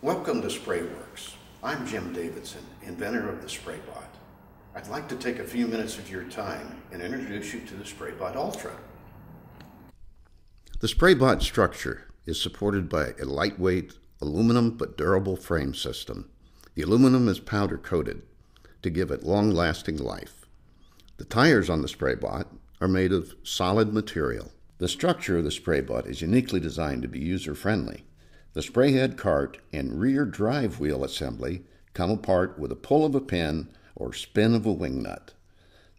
Welcome to SprayWorks. I'm Jim Davidson, inventor of the SprayBot. I'd like to take a few minutes of your time and introduce you to the SprayBot Ultra. The SprayBot structure is supported by a lightweight aluminum but durable frame system. The aluminum is powder coated to give it long lasting life. The tires on the SprayBot are made of solid material. The structure of the SprayBot is uniquely designed to be user friendly. The spray head cart and rear drive wheel assembly come apart with a pull of a pin or spin of a wing nut.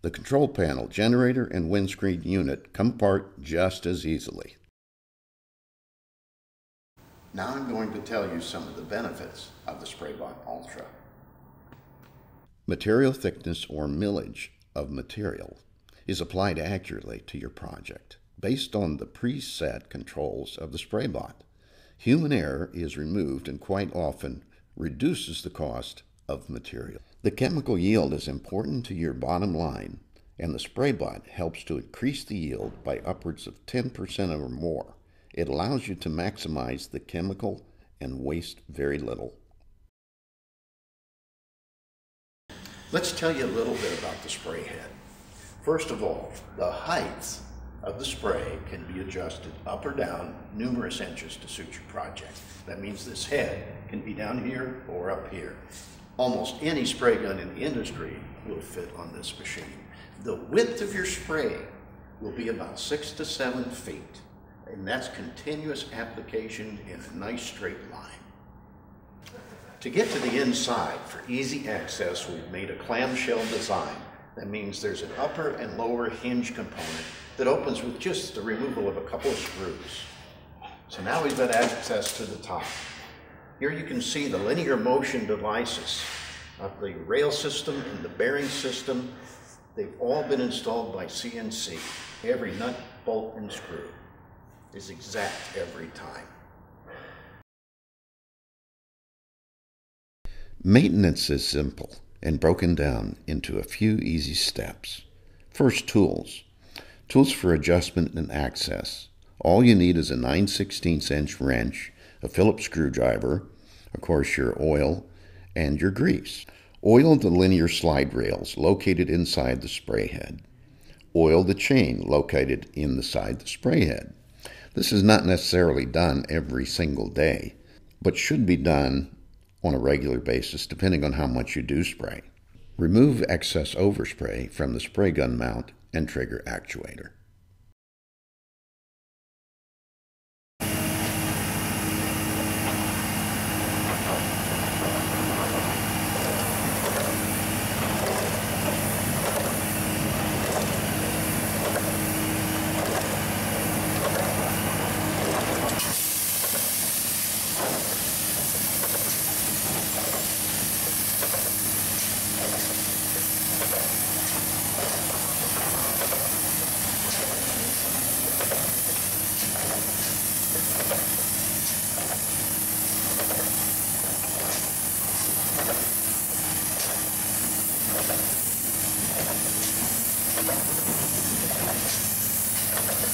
The control panel, generator, and windscreen unit come apart just as easily. Now I'm going to tell you some of the benefits of the SprayBot Ultra. Material thickness or millage of material is applied accurately to your project based on the preset controls of the SprayBot. Human error is removed and quite often reduces the cost of material. The chemical yield is important to your bottom line, and the SprayBot helps to increase the yield by upwards of 10% or more. It allows you to maximize the chemical and waste very little. Let's tell you a little bit about the spray head. First of all, the height of the spray can be adjusted up or down numerous inches to suit your project. That means this head can be down here or up here. Almost any spray gun in the industry will fit on this machine. The width of your spray will be about six to seven feet, and that's continuous application in a nice straight line. To get to the inside for easy access, we've made a clamshell design. That means there's an upper and lower hinge component that opens with just the removal of a couple of screws. So now we've got access to the top. Here you can see the linear motion devices of the rail system and the bearing system. They've all been installed by CNC. Every nut, bolt, and screw is exact every time. Maintenance is simple and broken down into a few easy steps. First, tools. Tools for adjustment and access. All you need is a 9 16 inch wrench, a Phillips screwdriver, of course, your oil, and your grease. Oil the linear slide rails located inside the spray head. Oil the chain located inside the spray head. This is not necessarily done every single day, but should be done on a regular basis depending on how much you do spray. Remove excess overspray from the spray gun mount and trigger actuator. Thank you.